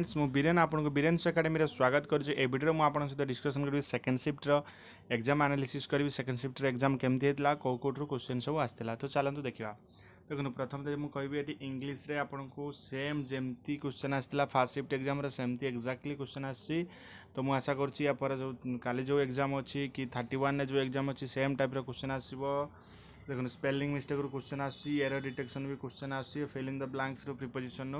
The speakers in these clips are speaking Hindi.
फ्रेंड्स, मु बीरेन आपको बीरेन्स एकाडेमी स्वागत करुच्छे ए भिडियो मुझे सहित डिस्कसन करी सेकेंड सिफ्टर एग्ज़ाम आनालीसीस करी सेकेंड सिफ्टर एग्ज़ाम केमती होता कौ कौटू क्वेश्चन सब आसाला तो चलते देखा देखो प्रथम तो मुझे कहबी इंग्लीश रे आपन सेम जमती क्वेश्चन आसाला फास्ट सिफ्ट एग्ज़ाम सेमती एक्जाक्टली क्वेश्चन आसी तो मुझे आशा कर जो काली जो एग्ज़ाम अच्छी कि थर्टी वन जो एग्ज़ाम अच्छी सेम टाइप क्वेश्चन आसो देखो स्पेलिंग मिस्टेक क्वेश्चन आसी एरर डिटेक्शन भी क्वेश्चन आसी फिलिंग द ब्लांक्स प्रिपोजिशन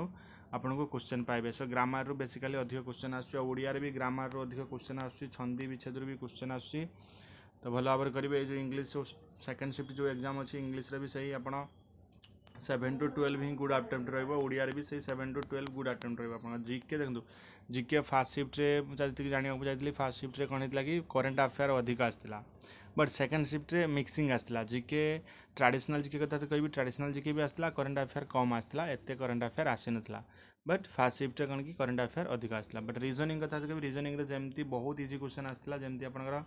ଆପଣଙ୍କୁ क्वेश्चन पाइबे सो ग्रामर रू बेसिकली अधिक क्वेश्चन आसड़िया भी ग्रामर रू अधिक क्वेश्चन आछंदी विच्छेद भी क्वेश्चन आस तो भल भाव करेंगे जो इंग्लीश सेकेंड सिफ्ट जो एग्जाम अच्छी इंग्लीश भी सही आप सेवेन टू ट्वेल्व ही गुड आटेम्प्ट रोडिया भी सही seven to twelve good attempt रहा जिके देखो जिके फास्ट सिफ्ट्रे जी जाना चाहिए फास्ट सिफ्ट्रे कौन होता कि करेन्ट आफेयर अधिक आसाला बट सेकेंड सिफ्ट्रे मिक्सिंग आसाला जिके ट्राडिशनाल जिके कथा कह ट्राडिशनाल जिके भी आसाला करेन्ट आफेयर कम आसला एत करेन्ट आफेयर आसी नाला बट फास्ट सिफ्ट्रे कौन कि करेन्ट आफेयर अधिक आसला बट रिजनिंग कथा कह रिजनिंग जमी बहुत इजी क्वेश्चन आसला जमी आप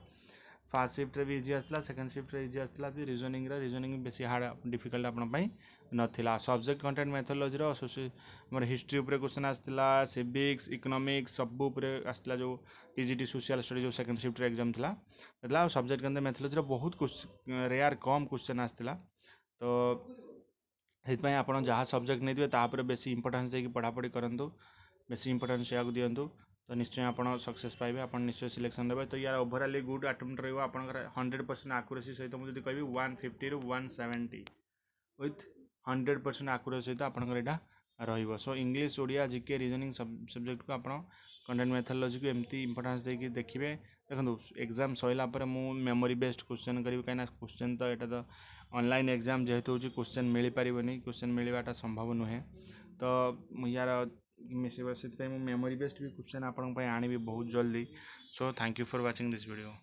फास्ट सिफ्ट्रे भी इजी आसाला सेकेंड सिफ्ट्रे इजी आसाला भी reasoning reasoning base hard difficult आपंपाई नाला सब्जेक्ट कंटेन्ट मेथोलोजी मोर हिस्ट्री उपर क्वेश्चन आसाला सिविक्स इकोनोमिक्स सब आसाला जो टीजीटी सोशल स्टडी जो सेकेंड सिफ्ट एग्ज़ाम था सब्जेक्ट कंटेन्ट मेथोलोजी बहुत रेयर कम क्वेश्चन आसाला तो से आप सब्जेक्ट नहीं तापर बेस इंपोर्टान्स देकी पढ़ापढ़ी करूँ बेस या दिंतु तो निश्चय आप सक्सेस पाइबे आप निश्चय सिलेक्शन देवे तो यार ओभरअली गुड आटेम्प्ट रहा हंड्रेड परसेंट आकुरेसी सहित मुझे कह वन फिफ्टी रु one seventy with hundred percent accuracy सहित आपंकर सो इंग्लीश ओडिया जिके रिजनिंग सब्जेक्ट को आप कंटेन्ट मेथोलोजी को एमती इंपोर्टान्स देखिए देखिए देखो एक्जाम सरला मेमोरी बेस्ड क्वेश्चन करी कहीं क्वेश्चन तो यहाँ तो ऑनलाइन एग्ज़ाम जेहेतु हूँ क्वेश्चन मिल पारनी क्वेश्चन मिलवाटा संभव नुहे तो यार से मेमोरी बेस्ट भी क्वेश्चन आपंप आनी बहुत जल्दी। So thank you for watching this video